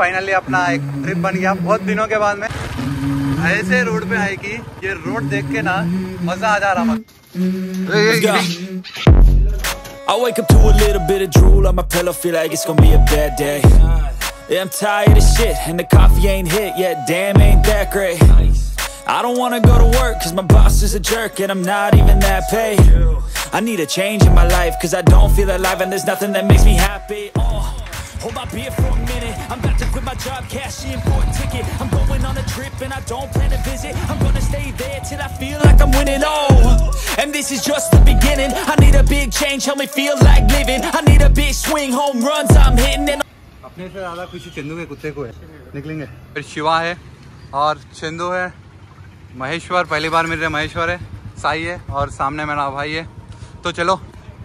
Finally अपना एक trip बन गया बहुत दिनों के बाद में ऐसे रोड पे आए कि ये रोड देख के ना मज़ा आ जा रहा I wake up to a little bit of drool on my pillow, feel like it's gonna be a bad day. Yeah, I'm tired of shit, and the coffee ain't hit yet, damn, ain't that great. I don't wanna go to work, cause my boss is a jerk, and I'm not even that paid. I need a change in my life, cause I don't feel alive, and there's nothing that makes me happy. Oh. Hold my beer for a minute I'm about to quit my job, cash in for a ticket I'm going on a trip and I don't plan to visit I'm gonna stay there till I feel like I'm winning, oh And this is just the beginning I need a big change, help me feel like living I need a big swing, home runs I'm hitting and अपने से ज़्यादा खुशी चंदू के कुत्ते को है निकलेंगे फिर शिवा है और चंदू है महेश्वर पहली बार मिल रहे महेश्वर है साई है और सामने मेरा भाई है तो चलो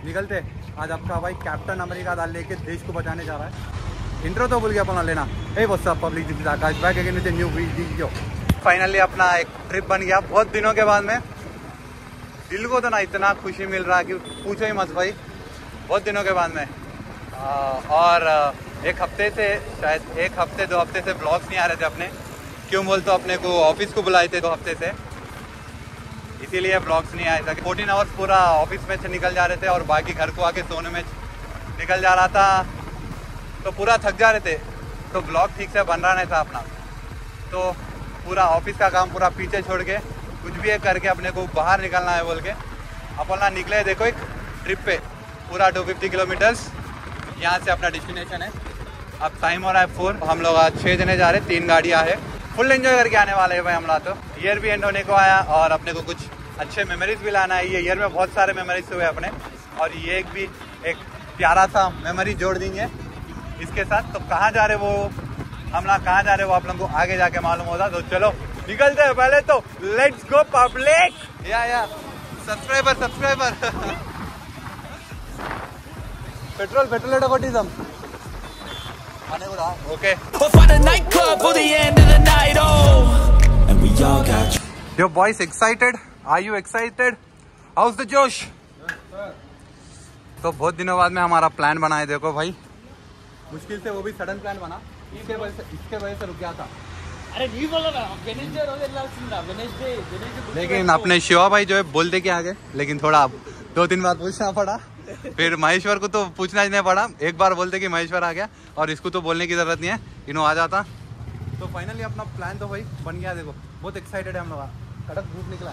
निकलते आज आपका भाई कैप्टन अमेरिका दाल लेके देश को बचाने जा रहा है। इंट्रो तो भूल गया अपना लेना। ए पब्लिक आकाश भाई अगेन न्यू वीडियो फाइनली अपना एक ट्रिप बन गया। बहुत दिनों के बाद में दिल को तो ना इतना खुशी मिल रहा कि पूछो ही मत भाई। बहुत दिनों के बाद में। और एक हफ़्ते से, शायद एक हफ़्ते, दो हफ़्ते से ब्लॉग्स नहीं आ रहे थे अपने। क्यों बोल तो अपने को? ऑफ़िस को बुलाए थे दो हफ़्ते से। इसीलिए ब्लॉग्स नहीं आए थे। फोर्टीन आवर्स पूरा ऑफ़िस में से निकल जा रहे थे और बाकी घर को आके सोने में निकल जा रहा था। तो पूरा थक जा रहे थे। तो ब्लॉग ठीक से बन रहा नहीं था अपना। तो पूरा ऑफ़िस का काम पूरा पीछे छोड़ के कुछ भी एक करके अपने को बाहर निकलना है बोल के अपना निकले देखो एक ट्रिप पे। पूरा 250 किलोमीटर्स यहाँ से अपना डेस्टिनेशन है। अब टाइम हो रहा है फोर हम लोग आज छः जने जा रहे हैं, तीन गाड़ियाँ है। फुल एंजॉय करके आने वाले हैं भाई हम लोग तो। ईयर भी एंड होने को आया और अपने को कुछ अच्छे मेमोरीज भी लाना है। ये ईयर में बहुत सारे मेमोरीज हुए अपने। और ये एक भी एक प्यारा सा मेमोरी जोड़ देंगे इसके साथ। तो कहाँ जा रहे वो? हम लोग कहाँ जा रहे वो आप लोगों को आगे जाके मालूम होता तो चलो निकलते हैं पहले तो। Let's go public yeah yeah. Subscriber subscriber petrol petrol एटा कोटिज्म आने को रहा। Okay Yo boys excited? Are you excited how's the josh तो बहुत दिनों बाद में हमारा प्लान बना है देखो भाई। मुश्किल से वो भी सडन प्लान बना। इसके वजह से इसके वजह से रुक गया था। अरे नहीं बोला ना वेनेसडे लेकिन अपने शिवा भाई जो है बोलते के आगे। लेकिन थोड़ा दो दिन बाद पूछना पड़ा। फिर महेश्वर को तो पूछना ही नहीं पड़ा। एक बार बोलते कि महेश्वर आ गया और इसको तो बोलने की ज़रूरत नहीं है। इन्हों आ जाता। तो फाइनली अपना प्लान तो भाई बन गया देखो। बहुत एक्साइटेड है हम लोग। धूप निकला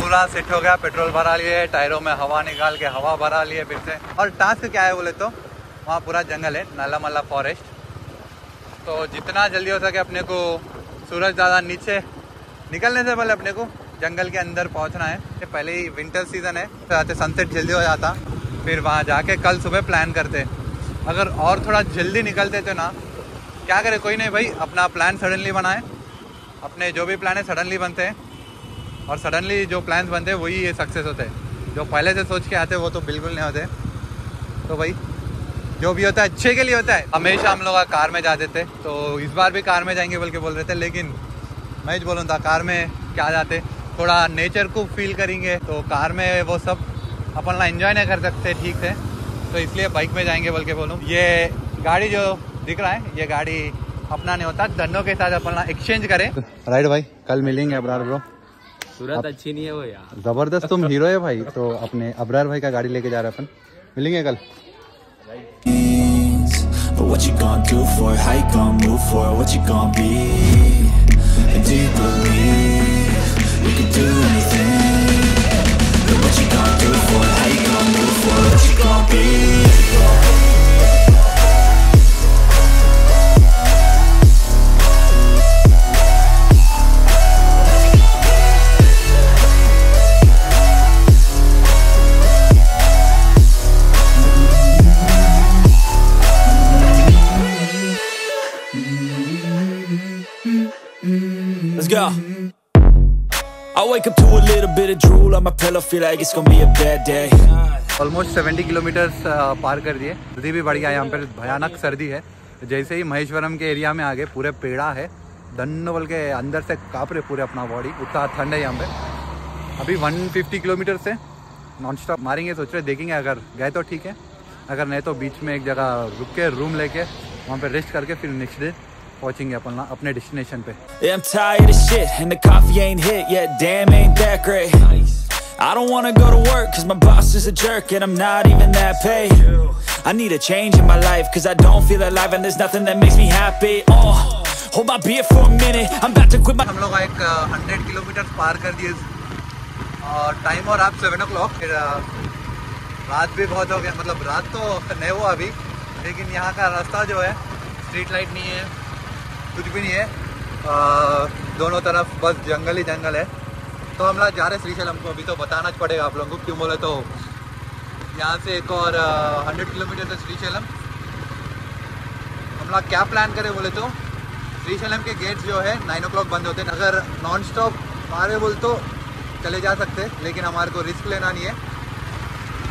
पूरा सेट हो गया, पेट्रोल भरा लिए, टायरों में हवा निकाल के हवा भरा लिए फिर से। और टास्क क्या है बोले तो वहाँ पूरा जंगल है नाला मल्ला फॉरेस्ट। तो जितना जल्दी हो सके अपने को, सूरज ज़्यादा नीचे, निकलने से पहले अपने को जंगल के अंदर पहुँचना है। पहले ही विंटर सीज़न है तो आते सनसेट जल्दी हो जाता। फिर वहाँ जाके कल सुबह प्लान करते। अगर और थोड़ा जल्दी निकलते तो ना, क्या करे, कोई नहीं भाई, अपना प्लान सडनली बनाए। अपने जो भी प्लान है सडनली बनते हैं। और सडनली जो प्लान्स बनते हैं, वही ये सक्सेस होते हैं। जो पहले से सोच के आते हैं, वो तो बिल्कुल नहीं होते। तो भाई, जो भी होता है, अच्छे के लिए होता है। हमेशा हम लोग कार में जाते थे तो इस बार भी कार में जाएँगे बोल के बोल रहे थे, लेकिन मैं बोलूँ था, कार में क्या जाते? थोड़ा नेचर को फील करेंगे तो कार में वो सब अपन ना एंजॉय नहीं कर सकते, ठीक से। तो इसलिए बाइक में जाएँगे बोल के बोलूँ। ये गाड़ी जो दिख रहा है, ये गाड़ी अपना नहीं होता धनों के साथ अपना एक्सचेंज करें राइट भाई कल मिलेंगे अबरार ब्रो सूरत अच्छी नहीं है वो यार ज़बरदस्त तुम हीरो है भाई तो अपने अबरार भाई का गाड़ी लेके जा रहे हैं अपन मिलेंगे कल what you gonna do for it? How you gonna move for it? What you gonna be? Wake up to a little bit of drool on my pillow, feel like it's gonna be a bad day. Almost 70 kilometers पार कर दिए। सर्दी भी बढ़ गया यहाँ पर भयानक सर्दी है। जैसे ही महेश्वरम के एरिया में आ गए पूरे पेड़ा है दन्न बोल के अंदर से काँप रहे पूरे अपना बॉडी उतना ठंड है यहाँ पे। अभी 150 किलोमीटर से नॉन स्टॉप मारेंगे सोच रहे देखेंगे अगर गए तो ठीक है। अगर नहीं तो बीच में एक जगह रुक के रूम लेके वहाँ पे रेस्ट करके फिर नेक्स्ट डे पहुँचेंगे अपन अपने डेस्टिनेशन पे I'm tired of shit, and the coffee ain't hit yet. Damn, ain't that great. I don't wanna go to work, cause my boss is a jerk, and I'm not even that paid. I need a change in my life, cause I don't feel alive, and there's nothing that makes me happy. Oh, hold my beer for a minute, I'm about to quit my. हम लोग एक hundred kilometre पार कर दिए और time और आप seven ओ clock फिर अ, रात भी बहुत हो गया मतलब रात तो नहीं हुआ अभी लेकिन यहाँ का रास्ता जो है स्ट्रीट लाइट नहीं है कुछ भी नहीं है। अ, दोनों तरफ़ बस जंगल ही जंगल है। तो हम लोग जा रहे श्रीशैलम को अभी तो बताना पड़ेगा आप लोगों को क्यों बोले तो। यहाँ से एक और हंड्रेड किलोमीटर है श्रीशैलम। हम लोग क्या प्लान करें बोले तो? श्रीशैलम के गेट्स जो है नाइन ओ बंद होते हैं। अगर नॉन स्टॉप मारे बोल तो चले जा सकते लेकिन हमारे को रिस्क लेना नहीं है।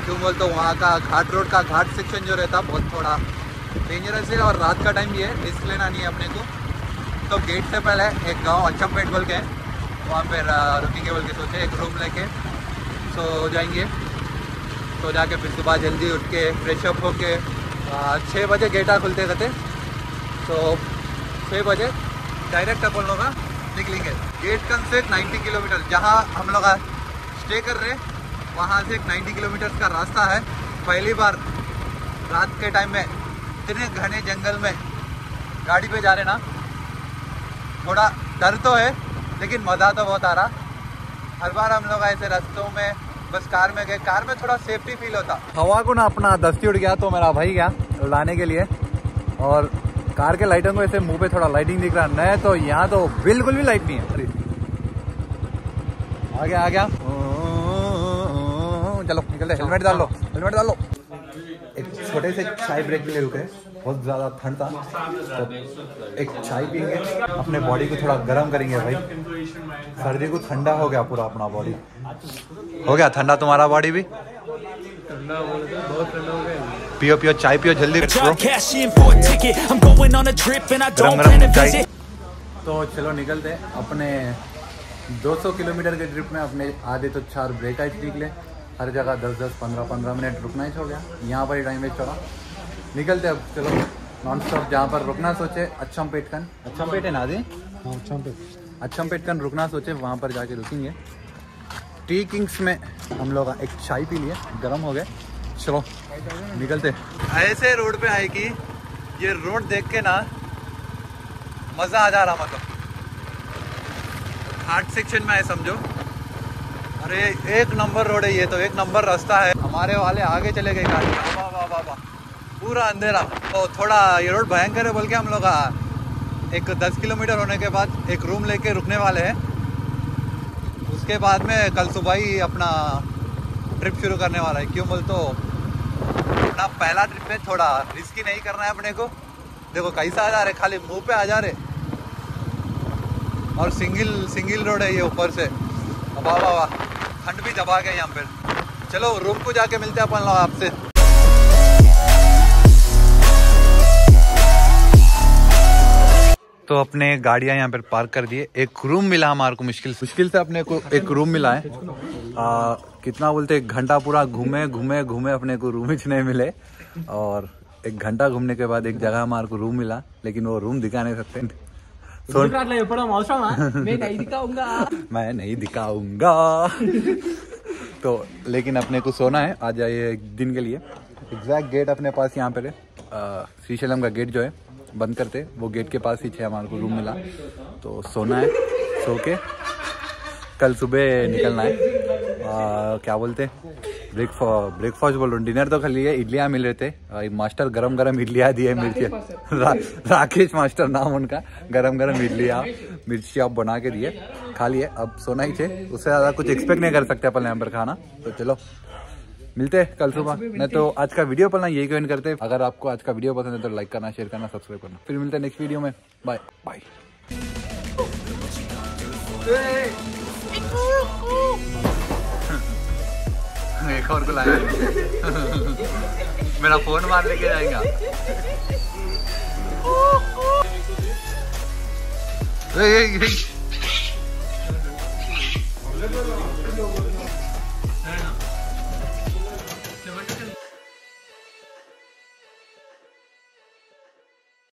क्यों बोल तो वहाँ का घाट रोड का घाट सेक्शन जो रहता बहुत थोड़ा डेंजरस है और रात का टाइम भी है रिस्क लेना नहीं है अपने को। तो गेट से पहले एक गाँव अच्चमपेट बोल के वहाँ पे रुकेंगे बोल के सोचे, एक रूम लेके। सो जाएँगे। तो जाके फिर सुबह जल्दी उठ के फ्रेशअप होके छः बजे गेटा खुलते रहते। तो छः बजे डायरेक्ट अपन लोग निकलेंगे। गेट कम से 90 किलोमीटर जहाँ हम लोग स्टे कर रहे, वहाँ से एक 90 किलोमीटर का रास्ता है। पहली बार रात के टाइम में, इतने घने जंगल में गाड़ी पे जा रहे ना थोड़ा डर तो है, लेकिन मज़ा तो बहुत आ रहा। हर बार हम लोग ऐसे रास्तों में, बस कार में गए। कार में थोड़ा सेफ्टी फील होता। हवा को ना अपना दस्ती उड़ गया तो मेरा भाई गया लाने के लिए। और कार के लाइटों को ऐसे मुँह पे थोड़ा लाइटिंग दिख रहा। नहीं तो यहाँ तो बिल्कुल भी लाइट नहीं है। अरे। आ गया आ गया। चलो, निकलते हेलमेट डाल। लो हेलमेट डाल। लो एक छोटे से चाय ब्रेक के लिए रुके बहुत ज़्यादा ठंड था। तो एक चाय पियेंगे। अपने बॉडी को थोड़ा गर्म करेंगे भाई। सर्दी को ठंडा हो गया पूरा अपना बॉडी हो गया ठंडा तुम्हारा बॉडी भी? पियो पियो चाय पियो जल्दी गरम गरम चाय। तो चलो निकलते हैं अपने 200 किलोमीटर के ट्रिप में अपने आधे तो चार ब्रेक आइट निकले हर जगह 10 10 15 15 मिनट रुकना ही हो गया। यहाँ पर ही टाइम वेस्ट हो रहा। निकलते अब चलो। नॉन स्टॉप जहाँ पर रुकना सोचे अच्छम पेटकन अच्छम पेट है ना आदि अच्छम पेटकन रुकना सोचे वहाँ पर जाके रुकेंगे। टी किंग्स में हम लोग एक चाय पी लिए गर्म हो गए। चलो निकलते। ऐसे रोड पे आए कि ये रोड देख के ना मज़ा आ जा रहा मतलब। हार्ट सेक्शन में है समझो। अरे एक नंबर रोड है ये तो एक नंबर रास्ता है। हमारे वाले आगे चले गए गाड़ी। वाह वाह वाह वाह। पूरा अंधेरा। तो थोड़ा ये रोड भयंकर है, बोल के हम लोग एक दस किलोमीटर होने के बाद एक रूम लेके रुकने वाले हैं। उसके बाद में कल सुबह ही अपना ट्रिप शुरू करने वाला है। क्यों बोल तो अपना पहला ट्रिप में थोड़ा रिस्की नहीं करना है अपने को। देखो, कैसा आ जा रहे, खाली मुँह पे आ जा रहे। और सिंगल सिंगल रोड है ये ऊपर से। वाह वाह वाह ठंड भी दबा गए यहाँ पर चलो, रूम को जाके मिलते हैं अपन लोग आपसे। तो अपने गाड़ियाँ यहाँ पर पार्क कर दिए। एक रूम मिला हमारे को मुश्किल से। मुश्किल से अपने को एक रूम मिला है। आ, कितना बोलते एक घंटा पूरा घूमे घूमे घूमे अपने को रूम ही नहीं मिले। और एक घंटा घूमने के बाद एक जगह हमारे को रूम मिला लेकिन वो रूम दिखा नहीं सकते। So, मैं नहीं दिखाऊँगा। तो लेकिन अपने को सोना है आ जाइए एक दिन के लिए। एग्जैक्ट गेट अपने पास यहाँ पर है। श्रीशैलम का गेट जो है बंद करते। वो गेट के पास ही है हमारे को रूम मिला। तो सोना है सो के कल सुबह निकलना है। आ, क्या बोलते? ब्रेकफास्ट ब्रेकफास्ट बोल रहा हूँ। डिनर तो खाली है इडलियाँ मिल रहे थे। मास्टर गरम गरम इडलियाँ दिए मिर्ची। रा, राकेश मास्टर नाम उनका। गरम गरम इडलियाँ मिर्ची आप बना के दिए। खा लिए। अब सोना ही थे उससे ज़्यादा कुछ एक्सपेक्ट नहीं कर सकते अपन यहाँ पर खाना। तो चलो मिलते हैं कल सुबह। नहीं तो आज का वीडियो पढ़ना यही कमेंट करते हैं। अगर आपको आज का वीडियो पसंद है तो लाइक करना शेयर करना सब्सक्राइब करना। फिर मिलते हैं नेक्स्ट वीडियो में। बाय। बाय। एक और मेरा फ़ोन मार लेके जाएगा। ए, ए, ए,